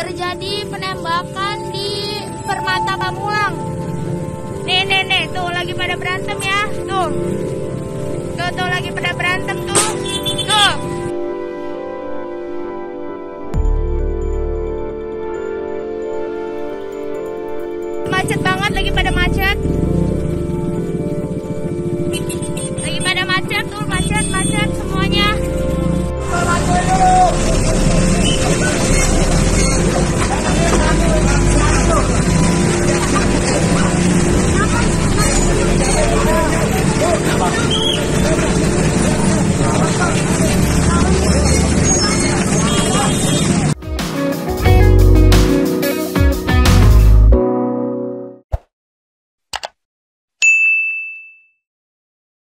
terjadi penembakan di Permata Pamulang. Nih, nih, nih, tuh lagi pada berantem ya, tuh. Tuh, tuh lagi pada berantem tuh. Tuh. Macet banget, lagi pada macet.